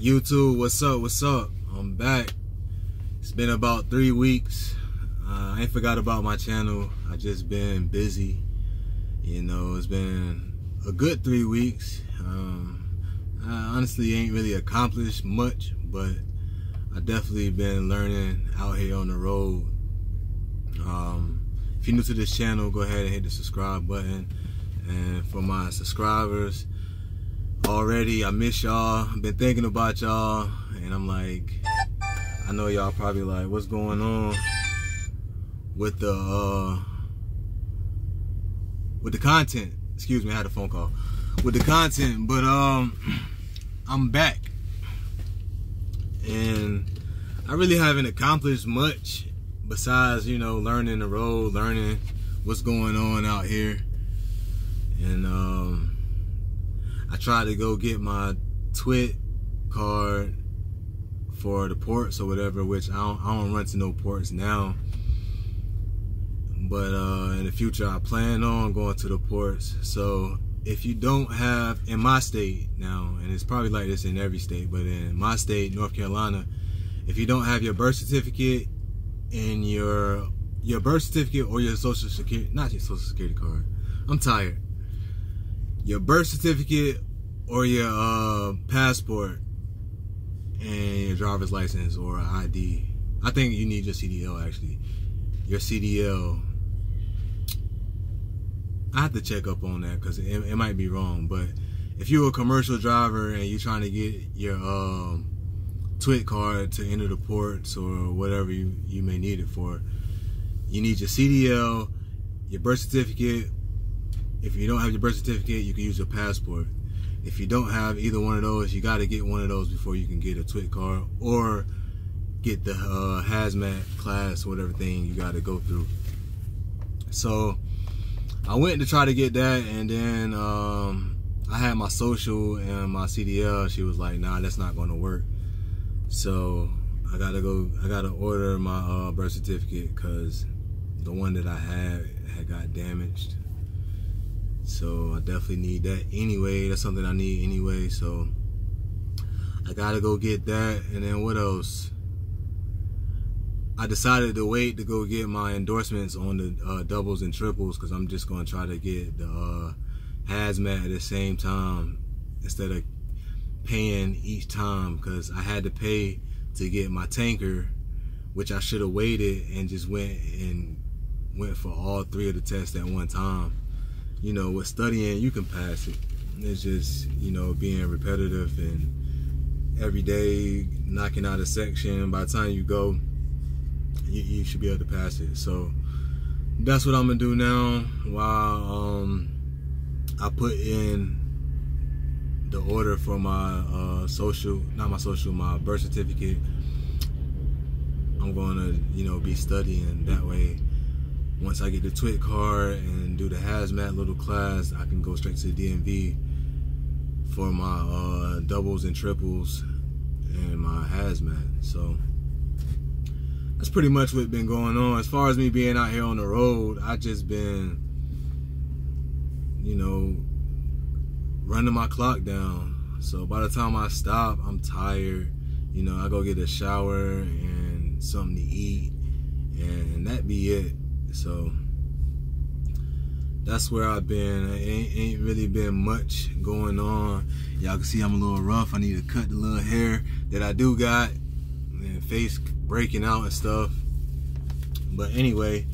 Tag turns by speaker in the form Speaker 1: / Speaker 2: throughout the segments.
Speaker 1: YouTube, what's up? What's up? I'm back. It's been about three weeks. Uh, I ain't forgot about my channel. I just been busy. You know, it's been a good three weeks. Um, I honestly ain't really accomplished much, but I definitely been learning out here on the road. Um, if you're new to this channel, go ahead and hit the subscribe button. And for my subscribers, already. I miss y'all. I've been thinking about y'all. And I'm like, I know y'all probably like, what's going on with the uh with the content. Excuse me, I had a phone call. With the content, but um I'm back. And I really haven't accomplished much besides, you know, learning the road, learning what's going on out here. And um tried to go get my TWIC card for the ports or whatever, which I don't, I don't run to no ports now. But uh, in the future, I plan on going to the ports. So if you don't have, in my state now, and it's probably like this in every state, but in my state, North Carolina, if you don't have your birth certificate and your your birth certificate or your social security, not your social security card, I'm tired your birth certificate or your uh, passport and your driver's license or ID. I think you need your CDL actually. Your CDL. I have to check up on that because it, it, might be wrong. But if you're a commercial driver and you're trying to get your um, TWIC card to enter the ports or whatever you, you may need it for, you need your CDL, your birth certificate, if you don't have your birth certificate, you can use your passport. If you don't have either one of those, you got to get one of those before you can get a TWIC card or get the uh, hazmat class, whatever thing you got to go through. So I went to try to get that, and then um, I had my social and my CDL. She was like, "Nah, that's not going to work." So I gotta go. I gotta order my uh, birth certificate because the one that I had had got damaged. So I definitely need that anyway. That's something I need anyway. So I gotta go get that. And then what else? I decided to wait to go get my endorsements on the uh, doubles and triples because I'm just gonna try to get the uh, hazmat at the same time instead of paying each time because I had to pay to get my tanker, which I should have waited and just went and went for all three of the tests at one time you know, with studying, you can pass it. It's just, you know, being repetitive and every day knocking out a section. By the time you go, you, you should be able to pass it. So that's what I'm gonna do now while um, I put in the order for my uh, social, not my social, my birth certificate. I'm gonna, you know, be studying that way once I get the TWIC card and do the hazmat little class, I can go straight to the DMV for my uh, doubles and triples and my hazmat. So that's pretty much what's been going on. As far as me being out here on the road, I just been, you know, running my clock down. So by the time I stop, I'm tired. You know, I go get a shower and something to eat, and that be it. So that's where I've been. Ain't, ain't really been much going on. Y'all can see I'm a little rough. I need to cut the little hair that I do got and face breaking out and stuff. But anyway,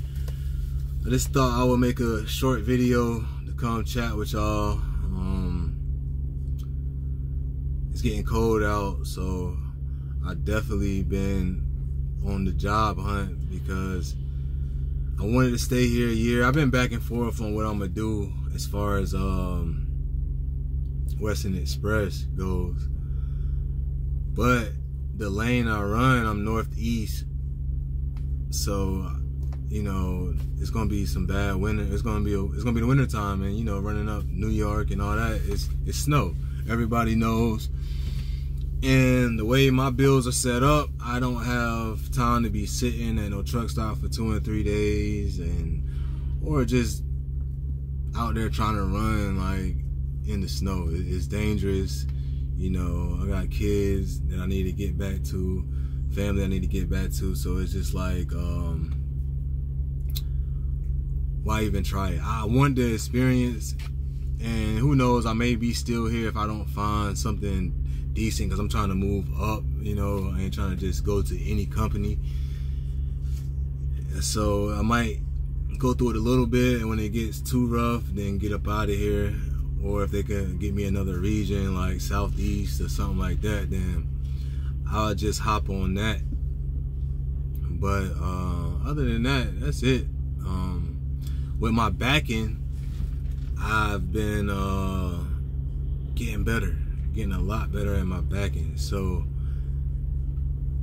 Speaker 1: I just thought I would make a short video to come chat with y'all. Um, it's getting cold out, so I definitely been on the job hunt because I wanted to stay here a year. I've been back and forth on what I'm gonna do as far as um, Western Express goes. But the lane I run, I'm northeast, so you know it's gonna be some bad winter. It's gonna be a, it's gonna be the winter time, and you know running up New York and all that. It's it's snow. Everybody knows and the way my bills are set up, I don't have time to be sitting at no truck stop for two and three days and or just out there trying to run like in the snow. It's dangerous. You know, I got kids that I need to get back to, family I need to get back to. So it's just like, um, why even try it? I want the experience, and who knows, I may be still here if I don't find something decent because I'm trying to move up. You know, I ain't trying to just go to any company. So I might go through it a little bit, and when it gets too rough, then get up out of here. Or if they can get me another region like southeast or something like that, then I'll just hop on that. But uh, other than that, that's it. Um, with my backing, I've been uh, getting better, getting a lot better at my backing. So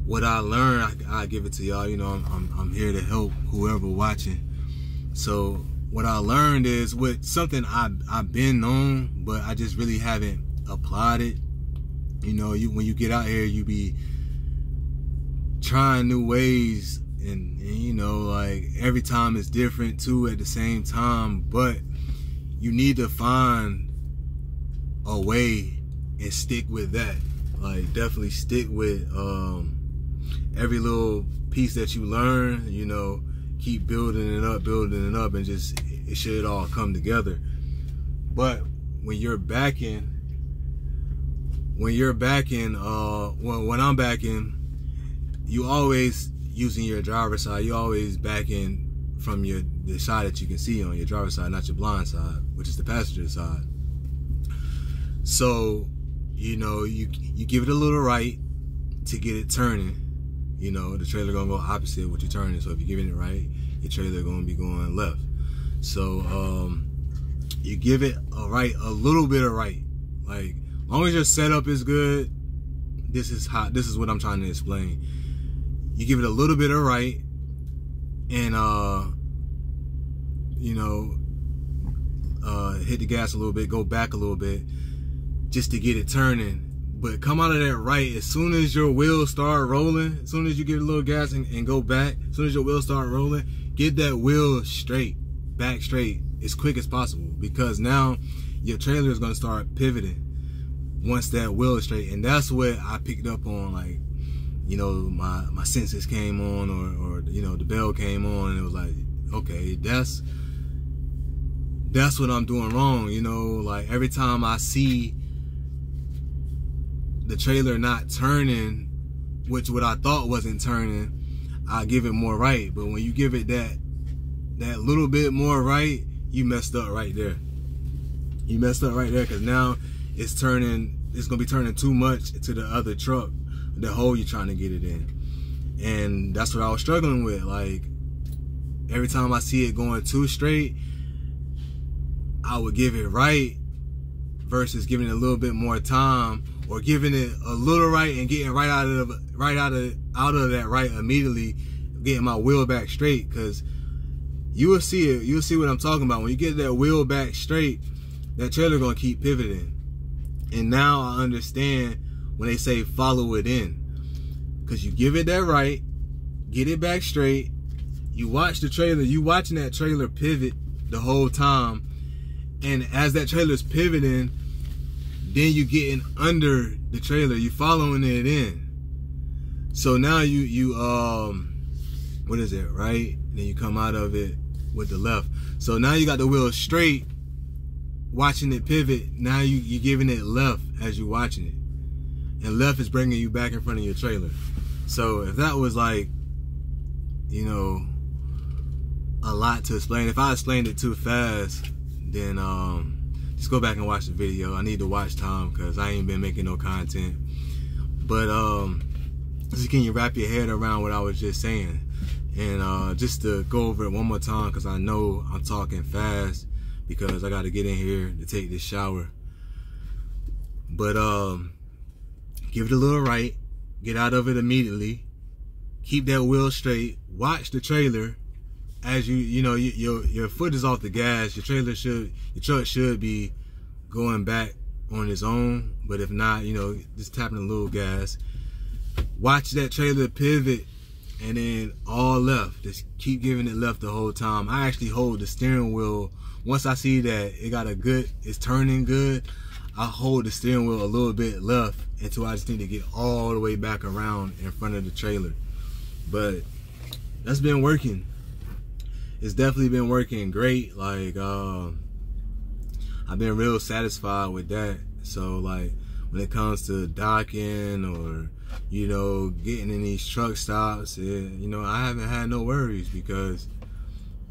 Speaker 1: what I learned, I, I give it to y'all. You know, I'm, I'm, I'm here to help whoever watching. So what I learned is with something I I've been known, but I just really haven't applied it. You know, you when you get out here, you be trying new ways, and, and you know, like every time is different too. At the same time, but you need to find a way and stick with that. Like definitely stick with um, every little piece that you learn. You know keep building it up, building it up, and just it should all come together. But when you're backing, when you're backing, uh, when when I'm backing, you always using your driver's side. You always backing from your the side that you can see on your driver's side, not your blind side, which is the passenger side. So, you know, you you give it a little right to get it turning you know, the trailer gonna go opposite what you're turning. So if you're giving it right, your trailer gonna be going left. So um, you give it a right, a little bit of right. Like, long as your setup is good, this is how this is what I'm trying to explain. You give it a little bit of right, and uh, you know, uh, hit the gas a little bit, go back a little bit, just to get it turning but come out of that right as soon as your wheels start rolling, as soon as you get a little gas and, and go back, as soon as your wheels start rolling, get that wheel straight, back straight as quick as possible because now your trailer is to start pivoting once that wheel is straight. And that's what I picked up on, like, you know, my, my senses came on or, or, you know, the bell came on and it was like, okay, that's, that's what I'm doing wrong. You know, like every time I see the trailer not turning, which what I thought wasn't turning, I give it more right. But when you give it that that little bit more right, you messed up right there. You messed up right there because now it's turning. It's gonna be turning too much to the other truck, the hole you're trying to get it in, and that's what I was struggling with. Like every time I see it going too straight, I would give it right versus giving it a little bit more time or giving it a little right and getting right out of right out of out of that right immediately, getting my wheel back straight because you will see it. You'll see what I'm talking about when you get that wheel back straight. That trailer gonna keep pivoting, and now I understand when they say follow it in, because you give it that right, get it back straight. You watch the trailer. You watching that trailer pivot the whole time, and as that trailer's pivoting then you getting under the trailer, you following it in. So now you you um what is it, right? Then you come out of it with the left. So now you got the wheel straight, watching it pivot. Now you you're giving it left as you're watching it, and left is bringing you back in front of your trailer. So if that was like, you know, a lot to explain. If I explained it too fast, then um just go back and watch the video. I need to watch time because I ain't been making no content. But um, just can you wrap your head around what I was just saying? And uh, just to go over it one more time because I know I'm talking fast because I got to get in here to take this shower. But um, give it a little right. Get out of it immediately. Keep that wheel straight. Watch the trailer as you you know your your foot is off the gas your trailer should your truck should be going back on its own. But if not you know just tapping a little gas. Watch that trailer pivot and then all left. Just keep giving it left the whole time. I actually hold the steering wheel. Once i see that it got a good it's turning good I hold the steering wheel a little bit left until I just need to get all the way back around in front of the trailer. But that's been working. It's definitely been working great. Like uh, I've been real satisfied with that. So like when it comes to docking or you know getting in these truck stops, it, you know I haven't had no worries because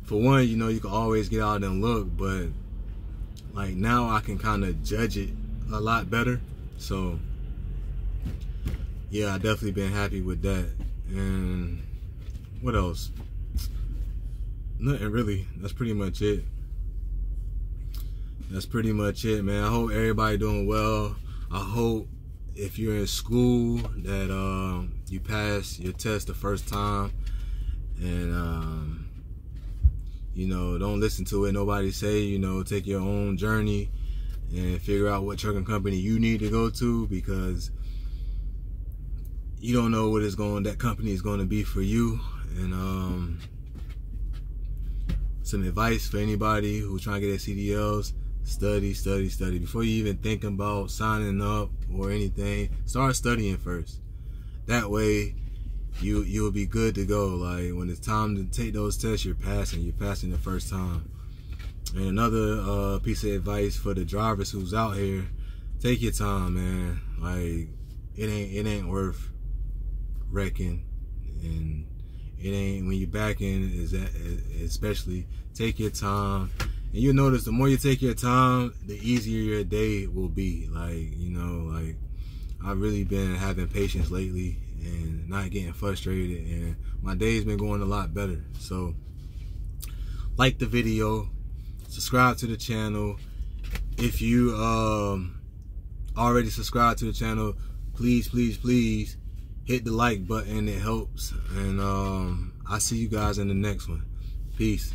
Speaker 1: for one, you know you can always get out and look, but like now I can kind of judge it a lot better. So yeah, I definitely been happy with that. And what else? Nothing really. That's pretty much it. That's pretty much it, man. I hope everybody doing well. I hope if you're in school that um, you pass your test the first time and um, you know don't listen to it nobody say you know take your own journey and figure out what trucking company you need to go to because you don't know what is going that company is going to be for you and um, some advice for anybody who's trying to get their CDLs study study study. Before you even think about signing up or anything start studying first. That way you you'll be good to go. Like when it's time to take those tests you're passing. You're passing the first time. And another uh, piece of advice for the drivers who's out here take your time man. Like it ain't it ain't worth wrecking and it ain't when you're backing is that especially take your time. And you'll notice the more you take your time the easier your day will be. Like you know like i've really been having patience lately and not getting frustrated and my day's been going a lot better. So like the video subscribe to the channel. If you um already subscribed to the channel please please please hit the like button. It helps. And um i see you guys in the next one. Peace